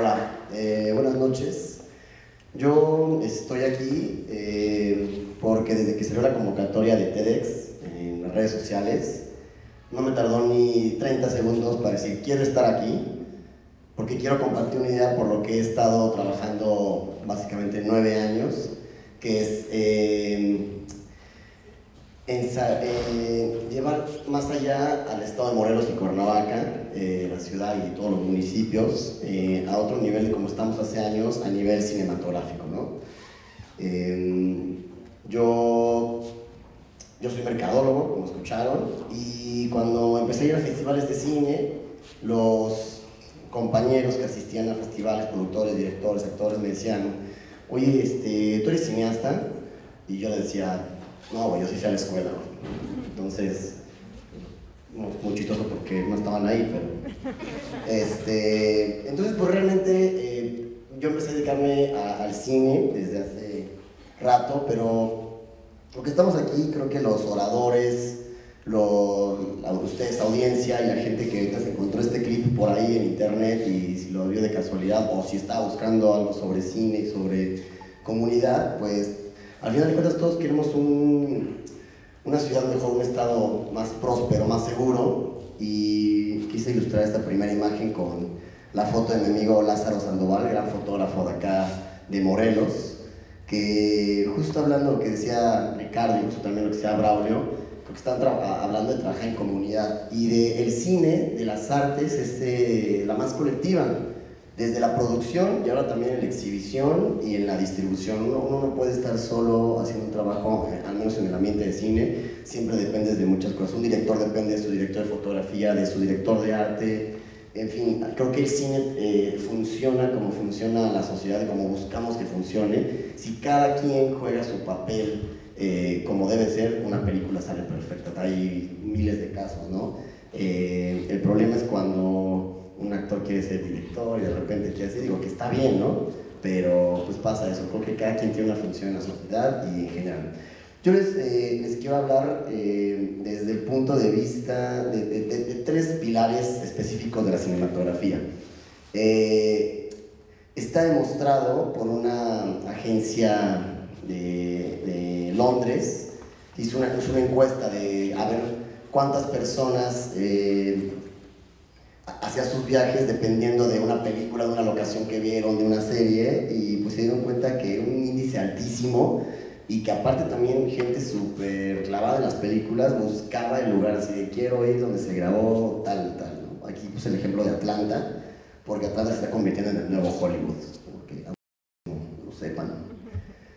Hola, eh, buenas noches. Yo estoy aquí eh, porque desde que salió la convocatoria de TEDx en las redes sociales, no me tardó ni 30 segundos para decir quiero estar aquí, porque quiero compartir una idea por lo que he estado trabajando básicamente nueve años, que es eh, eh, llevar más allá al estado de Morelos y Cuernavaca, eh, la ciudad y todos los municipios, eh, a otro nivel de como estamos hace años, a nivel cinematográfico. ¿no? yo, yo soy mercadólogo, como escucharon, y cuando empecé a ir a festivales de cine, los compañeros que asistían a festivales, productores, directores, actores, me decían, oye, este, ¿tú eres cineasta? Y yo les decía, no, yo sí fui a la escuela. Entonces, muy chistoso porque no estaban ahí, pero... Este, entonces, pues realmente eh, yo empecé a dedicarme al cine desde hace rato, pero lo que estamos aquí, creo que los oradores, los, ustedes, audiencia y la gente que ahorita se encontró este clip por ahí en internet y si lo vio de casualidad o si estaba buscando algo sobre cine y sobre comunidad, pues al final de cuentas todos queremos una ciudad mejor, un estado más próspero, más seguro. Y quise ilustrar esta primera imagen con la foto de mi amigo Lázaro Sandoval, gran fotógrafo de acá de Morelos, que justo hablando de lo que decía Ricardo y también lo que decía Braulio, porque están hablando de trabajar en comunidad. Y del el cine, de las artes, es este, la más colectiva desde la producción y ahora también en la exhibición y en la distribución. Uno, no puede estar solo haciendo un trabajo, eh, al menos en el ambiente de cine, siempre dependes de muchas cosas. Un director depende de su director de fotografía, de su director de arte, en fin, creo que el cine eh, funciona como funciona la sociedad, como buscamos que funcione. Si cada quien juega su papel eh, como debe ser, una película sale perfecta. Hay miles de casos, ¿no? el quiere ser director y de repente quiere ser, digo que está bien, ¿no? Pero pues pasa eso, creo que cada quien tiene una función en la sociedad y en general. Yo les, eh, les quiero hablar eh, desde el punto de vista de, tres pilares específicos de la cinematografía. Eh, está demostrado por una agencia de, Londres, hizo una, hizo una encuesta de a ver cuántas personas hacía sus viajes dependiendo de una película, de una locación que vieron, de una serie, y pues se dieron cuenta que un índice altísimo y que aparte también gente súper clavada en las películas buscaba el lugar así de quiero ir donde se grabó tal, tal. ¿no? Aquí puse el ejemplo de Atlanta, porque Atlanta se está convirtiendo en el nuevo Hollywood, porque no sepan.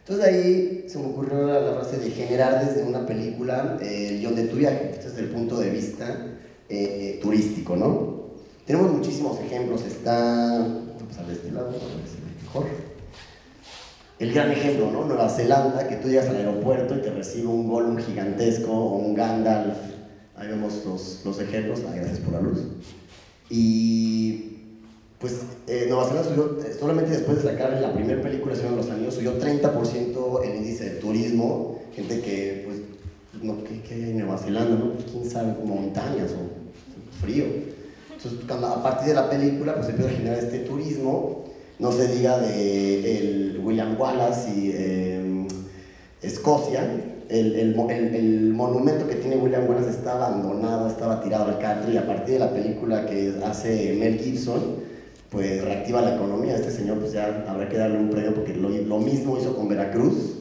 Entonces ahí se me ocurrió la, frase de generar desde una película el guion de tu viaje, desde el punto de vista eh, turístico, ¿no? Tenemos muchísimos ejemplos, está, vamos a ver este lado, a ver si mejor. El gran ejemplo, ¿no? Nueva Zelanda, que tú llegas al aeropuerto y te recibe un Gollum gigantesco o un Gandalf. Ahí vemos los, los ejemplos, ah, gracias por la luz. Y pues eh, Nueva Zelanda subió, solamente después de sacar la primera película, Señor de los Anillos, subió 30% el índice de turismo. Gente que, pues, no, ¿qué, qué Nueva Zelanda? No? Pues, quién sabe, montañas o frío. Entonces, a partir de la película, pues empieza a generar este turismo, no se diga de el William Wallace y em, Escocia, el, el, el, monumento que tiene William Wallace está abandonado, estaba tirado al catre y a partir de la película que hace Mel Gibson, pues reactiva la economía. Este señor pues ya habrá que darle un premio porque lo, lo mismo hizo con Veracruz,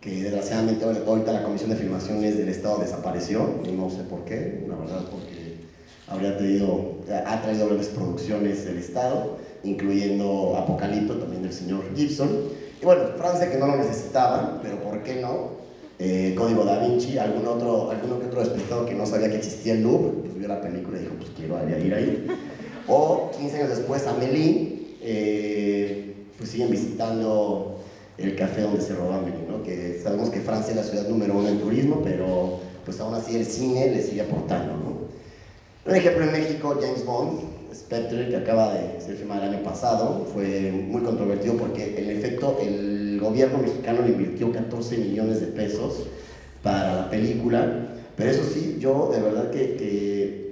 que desgraciadamente ahorita la comisión de filmaciones del estado desapareció, no sé por qué, la verdad porque habría traído, ha traído grandes producciones del Estado, incluyendo Apocalipto, también del señor Gibson. Y bueno, Francia que no lo necesitaba, pero ¿por qué no? Eh, Código da Vinci, algún otro, algún otro espectador que no sabía que existía el Louvre, pues vio la película y dijo, pues quiero ir ahí. O 15 años después, Amélie, eh, pues siguen visitando el café donde se robó Amélie, ¿no? que sabemos que Francia es la ciudad número uno en turismo, pero pues aún así el cine le sigue aportando. ¿no? Un ejemplo en México, James Bond, Spectre, que acaba de ser filmado el año pasado, fue muy controvertido porque en efecto el gobierno mexicano le invirtió 14 millones de pesos para la película, pero eso sí, yo de verdad que,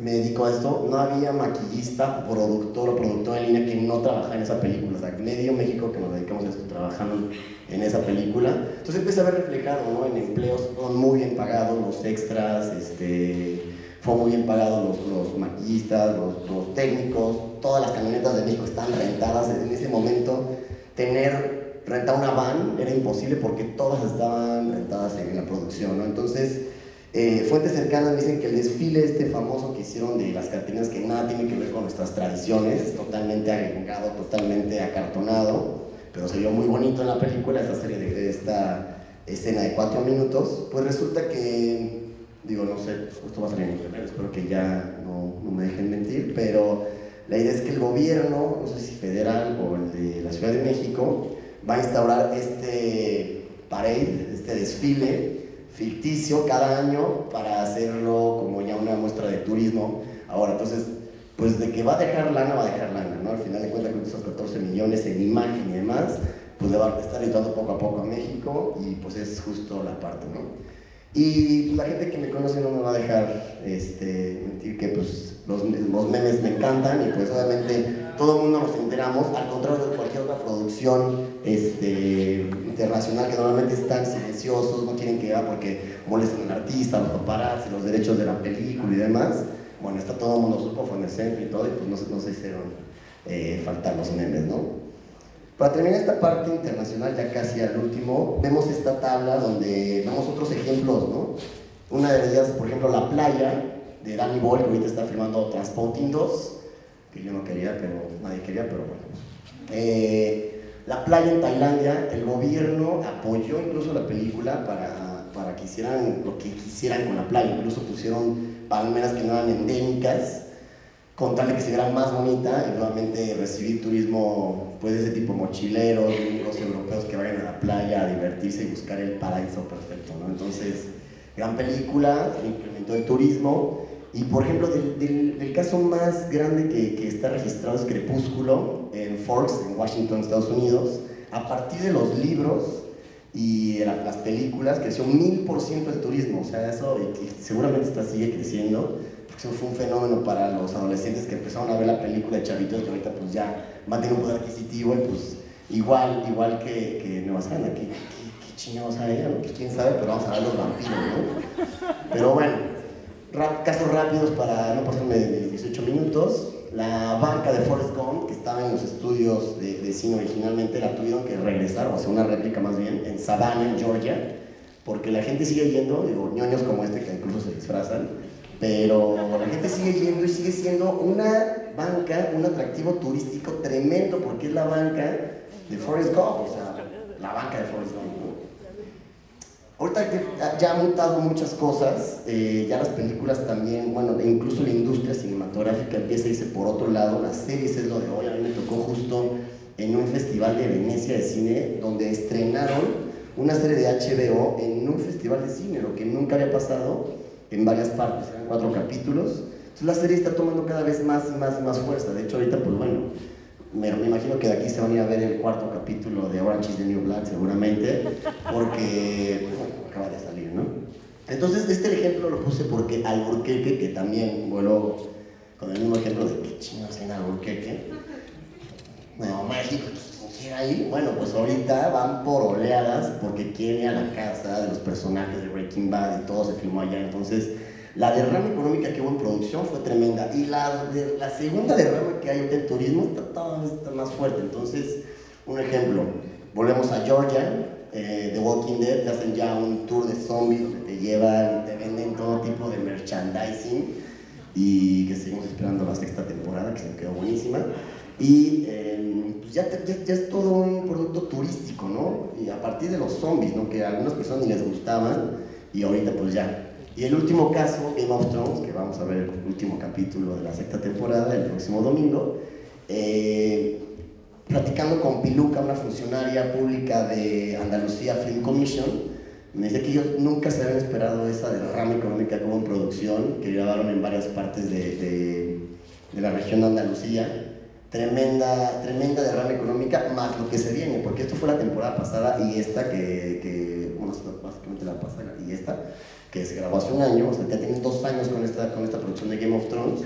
me dedico a esto, no había maquillista, productor o productor en línea que no trabajara en esa película. O sea, medio México que nos dedicamos a esto, trabajando en esa película. Entonces empecé a ver reflejado ¿no? en empleos, fueron muy bien pagados, los extras, este, fue muy bien pagados los, los maquillistas, los, los, técnicos, todas las camionetas de México estaban rentadas. En ese momento, tener, rentar una van era imposible porque todas estaban rentadas en la producción. ¿no? Entonces, eh, fuentes cercanas dicen que el desfile este famoso que hicieron de las cartinas que nada tiene que ver con nuestras tradiciones, totalmente agregado, totalmente acartonado, pero se vio muy bonito en la película, esta serie de, esta escena de cuatro minutos, pues resulta que, digo, no sé, esto va a salir en internet, espero que ya no, no me dejen mentir, pero la idea es que el gobierno, no sé si federal o el de la Ciudad de México, va a instaurar este parade, este desfile, ficticio cada año para hacerlo como ya una muestra de turismo. Ahora, entonces, pues de que va a dejar lana, va a dejar lana, ¿no? Al final de cuentas, con esos 14 millones en imagen y demás, pues le va a estar ayudando poco a poco a México y pues es justo la parte, ¿no? Y la gente que me conoce no me va a dejar este, mentir que pues los, los memes me encantan y pues obviamente todo el mundo nos enteramos, al contrario de cualquier otra producción este, internacional que normalmente están silenciosos, no quieren que vea porque molestan al artista, los paparazzi, los derechos de la película y demás. Bueno, está todo el mundo supo, fue en el centro y todo, y pues no, no se hicieron eh, faltar los memes, ¿no? Para terminar esta parte internacional, ya casi al último, vemos esta tabla donde vemos otros ejemplos, ¿no? Una de ellas, por ejemplo, la playa de Danny Boy, que ahorita está filmando Transporting 2, que yo no quería, pero nadie quería, pero bueno. Eh, la playa en Tailandia, el gobierno apoyó incluso la película para, para que hicieran lo que quisieran con la playa, incluso pusieron palmeras que no eran endémicas, con tal de que se viera más bonita y nuevamente recibir turismo pues de ese tipo mochileros, los europeos que vayan a la playa a divertirse y buscar el paraíso perfecto, ¿no? Entonces, gran película, implementó el turismo y por ejemplo, del, del, caso más grande que, que, está registrado es Crepúsculo en Forks, en Washington, Estados Unidos. A partir de los libros y de la, las películas creció mil por ciento el turismo. O sea, eso seguramente está, sigue creciendo. Eso fue un fenómeno para los adolescentes que empezaron a ver la película de chavitos que ahorita pues ya van a tener un poder adquisitivo y pues igual, igual que, que Nueva Zelanda. ¿Qué, qué, qué chingados hay? Pues quién sabe, pero vamos a ver los vampiros, ¿no? Pero bueno casos rápidos para no pasarme de 18 minutos. La banca de Forrest Gump, que estaba en los estudios de, de, cine originalmente, la tuvieron que regresar, o hacer una réplica más bien, en Savannah, Georgia, porque la gente sigue yendo, digo, ñoños como este que incluso se disfrazan, pero la gente sigue yendo y sigue siendo una banca, un atractivo turístico tremendo, porque es la banca de Forrest Gump, o sea, la banca de Forrest Gump. Ahorita que ya han mutado muchas cosas, eh, ya las películas también, bueno, incluso la industria cinematográfica empieza a irse por otro lado, las series es lo de hoy, a mí me tocó justo en un festival de Venecia de cine, donde estrenaron una serie de HBO en un festival de cine, lo que nunca había pasado en varias partes, eran cuatro capítulos. Entonces la serie está tomando cada vez más más más fuerza, de hecho ahorita pues bueno, me, imagino que de aquí se van a ver el cuarto capítulo de Orange is the New Black seguramente, porque acaba de salir, ¿no? Entonces, este ejemplo lo puse porque Alburquerque, que también vuelo con el mismo ejemplo de que chinos en Alburquerque, no, México, ¿quién ahí? Bueno, pues ahorita van por oleadas porque quieren ir a la casa de los personajes de Breaking Bad y todo se filmó allá, entonces la derrama económica que hubo en producción fue tremenda y la, de, la segunda derrama que hay en turismo está todavía está más fuerte. Entonces, un ejemplo, volvemos a Georgia, eh, The Walking Dead, te hacen ya un tour de zombies donde te llevan, te venden todo tipo de merchandising y que seguimos esperando la sexta temporada, que se quedó buenísima. Y eh, pues ya, ya, es todo un producto turístico, ¿no? Y a partir de los zombies, ¿no? Que a algunas personas ni les gustaban y ahorita pues ya y el último caso, Game of Thrones, que vamos a ver el último capítulo de la sexta temporada el próximo domingo, eh, platicando con Piluca, una funcionaria pública de Andalucía Film Commission, me dice que ellos nunca se habían esperado esa derrama económica como en producción, que grabaron en varias partes de, de, de la región de Andalucía. Tremenda, tremenda derrama económica, más lo que se viene, porque esto fue la temporada pasada y esta que, que más básicamente la pasada y esta, que se grabó hace un año, o sea, ya tienen dos años con esta, con esta producción de Game of Thrones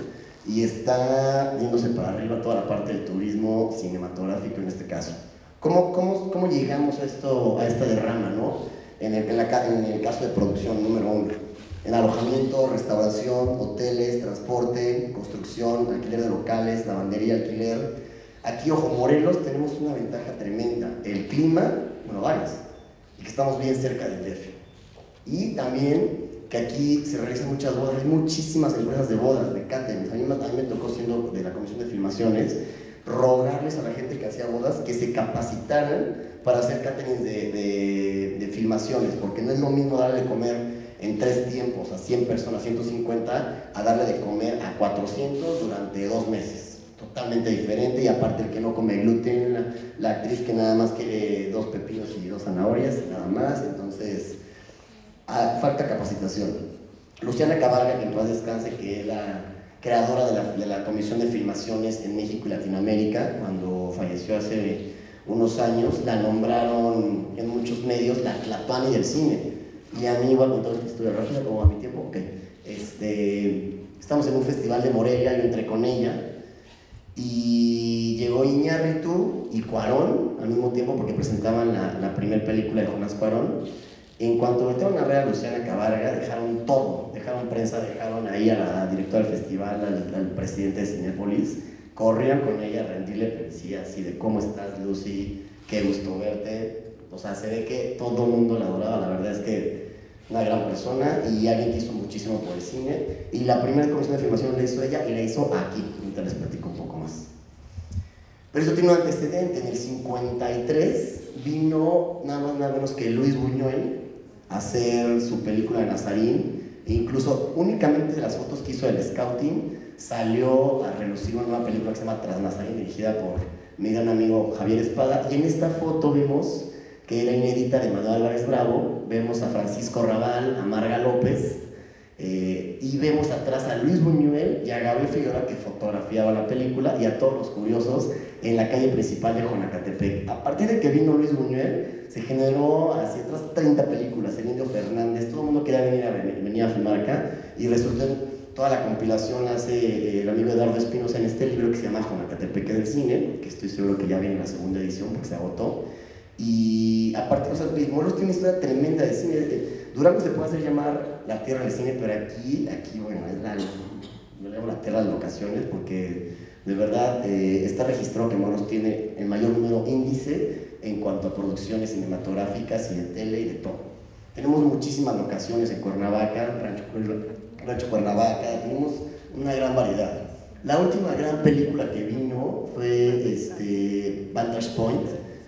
y está yéndose para arriba toda la parte del turismo cinematográfico en este caso. ¿Cómo, cómo, cómo llegamos a, esto, a esta derrama, no? En el, en, la, en el caso de producción número uno. En alojamiento, restauración, hoteles, transporte, construcción, alquiler de locales, lavandería, alquiler. Aquí, ojo, Morelos tenemos una ventaja tremenda. El clima, bueno, varias, y que estamos bien cerca del DF. Y también que aquí se realizan muchas bodas, hay muchísimas empresas de bodas, de catering. A mí, a mí me tocó siendo de la Comisión de Filmaciones rogarles a la gente que hacía bodas que se capacitaran para hacer catering de, de, filmaciones, porque no es lo mismo darle de comer en tres tiempos a 100 personas, 150, a darle de comer a 400 durante dos meses. Totalmente diferente y aparte el que no come gluten, la, actriz que nada más quiere dos pepinos y dos zanahorias, nada más, entonces ah, falta capacitación. Luciana Cabarga, que en paz descanse, que es la creadora de la, de la, Comisión de Filmaciones en México y Latinoamérica, cuando falleció hace unos años, la nombraron en muchos medios la Tlapani del cine. Y a mí, igual con toda esta historia rápida, como a mi tiempo, ok. Este, estamos en un festival de Morelia, yo entré con ella, y llegó Iñárritu y Cuarón al mismo tiempo porque presentaban la, la primera película de Jonás Cuarón. En cuanto voltearon a ver a Luciana Cabarga, dejaron todo, dejaron prensa, dejaron ahí a la directora del festival, al, presidente de Cinepolis, corrieron con ella a rendirle policía así de cómo estás Lucy, qué gusto verte, o sea, se ve que todo el mundo la adoraba, la verdad es que una gran persona y alguien que hizo muchísimo por el cine. Y la primera comisión de filmación la hizo ella y la hizo aquí, ahorita les platico un poco más. Pero eso tiene un antecedente, en el 53 vino nada más nada menos que Luis Buñuel hacer su película de Nazarín, e incluso únicamente de las fotos que hizo del scouting salió a relucir una nueva película que se llama Tras Nazarín, dirigida por mi gran amigo Javier Espada, y en esta foto vemos que era inédita de Manuel Álvarez Bravo, vemos a Francisco Raval, a Marga López, eh, y vemos atrás a Luis Buñuel y a Gabriel Figueroa que fotografiaba la película y a todos los curiosos en la calle principal de Jonacatepec. A partir de que vino Luis Buñuel, se generó así otras 30 películas, el Indio Fernández, todo el mundo quería venir a, venir a filmar acá y resulta toda la compilación hace eh, el amigo Eduardo Espinosa en este libro que se llama Jonacatepec del cine, que estoy seguro que ya viene en la segunda edición porque se agotó. Y aparte, o sea, Morelos tiene una historia tremenda de cine. Durango se puede hacer llamar la tierra del cine, pero aquí, aquí bueno, es la, yo le llamo la tierra de locaciones porque de verdad eh, está registrado que Morelos tiene el mayor número índice en cuanto a producciones cinematográficas y de tele y de todo. Tenemos muchísimas locaciones en Cuernavaca, Rancho, Rancho Cuernavaca, tenemos una gran variedad. La última gran película que vino fue este, Vantage Point,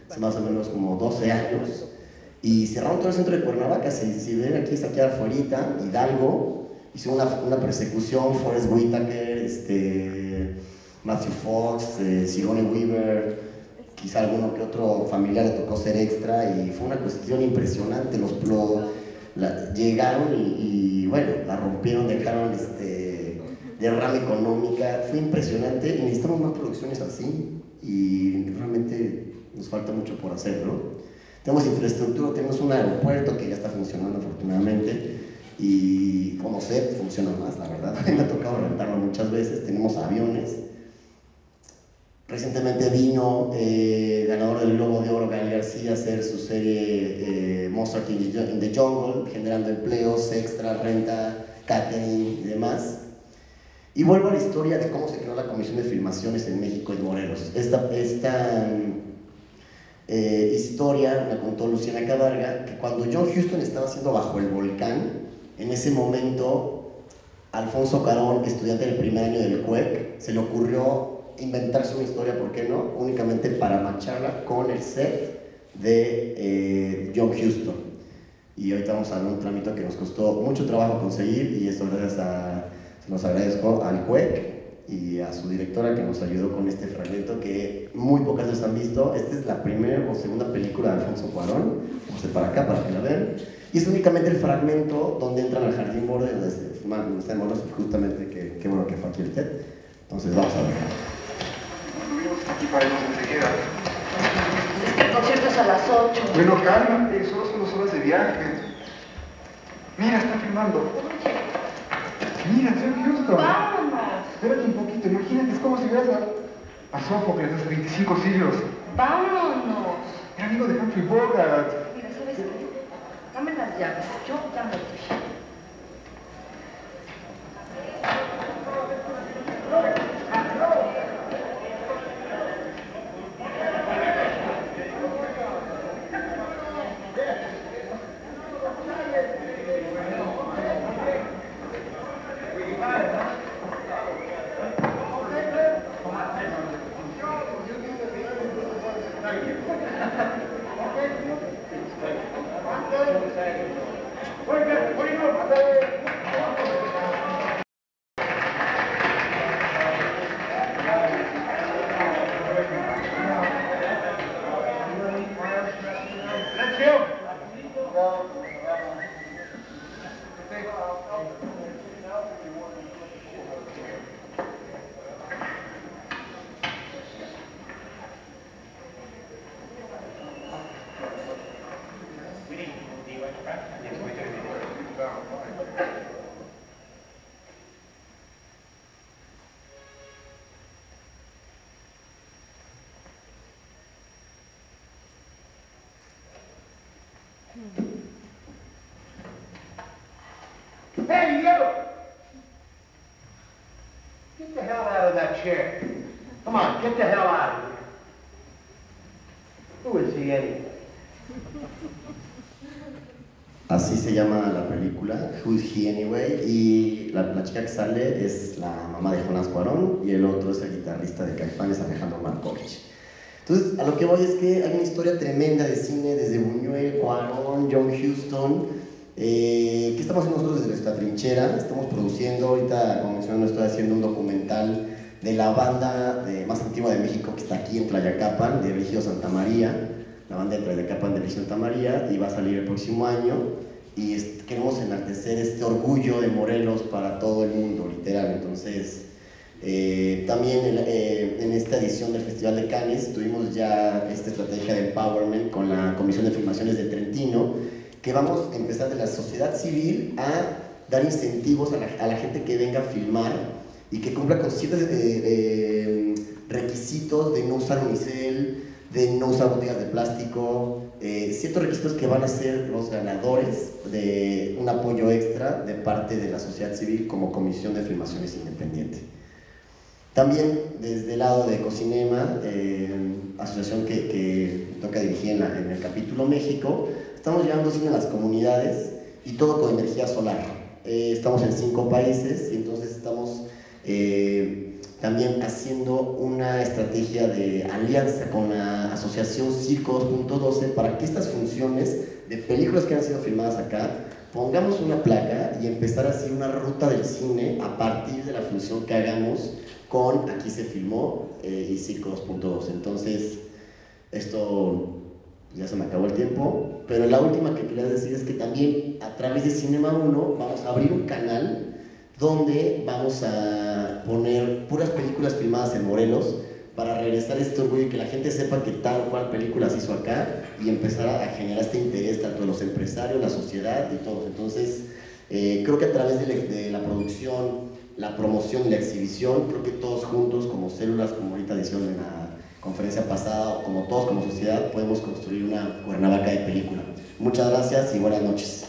hace más o menos como 12 años, y cerraron todo el centro de Cuernavaca. Si, ven aquí, está aquí afuera, Hidalgo, hizo una, una persecución, Forrest Whitaker, este, Matthew Fox, eh, Sigourney Weaver, quizá alguno que otro familiar le tocó ser extra, y fue una cuestión impresionante. Los, llegaron y, bueno, la rompieron, dejaron este, derrama económica, fue impresionante y necesitamos más producciones así y realmente nos falta mucho por hacer, ¿no? Tenemos infraestructura, tenemos un aeropuerto que ya está funcionando afortunadamente y como sé, funciona más, la verdad. Me ha tocado rentarlo muchas veces, tenemos aviones. Recientemente vino eh, ganador del Globo de Oro, Gael García, a hacer su serie eh, Mozart in the Jungle, generando empleos, extra, renta, catering y demás. Y vuelvo a la historia de cómo se creó la Comisión de Filmaciones en México y Morelos. Esta, esta eh, historia, me contó Luciana Cabarga, que cuando John Houston estaba haciendo Bajo el Volcán, en ese momento, Alfonso Carón, estudiante del primer año del CUEC, se le ocurrió inventarse una historia, ¿por qué no? Únicamente para macharla con el set de eh, John Houston. Y ahorita vamos a dar un trámite que nos costó mucho trabajo conseguir y esto gracias a, los agradezco al CUEC y a su directora que nos ayudó con este fragmento que muy pocas veces han visto. Esta es la primera o segunda película de Alfonso Cuarón. A para acá para que la vean. Y es únicamente el fragmento donde entran al jardín borde, donde está en Monos, justamente que, qué bueno que fue aquí el TED. Entonces vamos a ver. Aquí para Es que el concierto a las 8. Bueno, cálmate, solo son dos horas de viaje. Mira, está filmando. Mira, señor Houston. Vámonos. Espérate un poquito, imagínate, es como si vieras a, Sófocles hace 25 siglos. Vámonos. Era amigo de Humphrey Bogart. Mira, ¿sabes qué? Dame las llaves. Yo ya me voy. Hey! Get the hell out of that chair. Come on, get the hell out of here. Who is he anyway? Así se llama la película, Who's He Anyway, y la, la chica que sale es la mamá de Jonas Cuarón y el otro es el guitarrista de Caifanes, Alejandro Markovich. Entonces, a lo que voy es que hay una historia tremenda de cine desde Buñuel, Cuarón, John Huston, eh, ¿Qué estamos haciendo nosotros desde nuestra trinchera? Estamos produciendo, ahorita, como mencioné, estoy haciendo un documental de la banda más antigua de México que está aquí en Tlayacapan, de Brigio Santa María, la banda de Tlayacapan de Brigio Santa María, y va a salir el próximo año. Y queremos enaltecer este orgullo de Morelos para todo el mundo, literal. Entonces, eh, también en, eh, en, esta edición del Festival de Cannes tuvimos ya esta estrategia de empowerment con la Comisión de Filmaciones de Trentino, que vamos a empezar de la sociedad civil a dar incentivos a la, a la gente que venga a filmar y que cumpla con ciertos eh, eh, requisitos de no usar unicel, de no usar botellas de plástico, eh, ciertos requisitos que van a ser los ganadores de un apoyo extra de parte de la sociedad civil como Comisión de Filmaciones Independiente. También desde el lado de Cocinema, eh, asociación que, toca dirigir en, el capítulo México, estamos llevando cine a las comunidades y todo con energía solar. Eh, estamos en cinco países y entonces estamos eh, también haciendo una estrategia de alianza con la asociación Circo 2.12 para que estas funciones de películas que han sido filmadas acá pongamos una placa y empezar así una ruta del cine a partir de la función que hagamos con Aquí se filmó eh, y Circo 2.2. Entonces, esto ya se me acabó el tiempo, pero la última que quería decir es que también a través de Cinema 1 vamos a abrir un canal donde vamos a poner puras películas filmadas en Morelos para regresar este orgullo y que la gente sepa que tal o cual película se hizo acá y empezar a, generar este interés tanto de los empresarios, la sociedad y todos. Entonces, eh, creo que a través de la, producción, la promoción y la exhibición, creo que todos juntos, como células, como ahorita decían en la conferencia pasada, como todos como sociedad, podemos construir una Cuernavaca de película. Muchas gracias y buenas noches.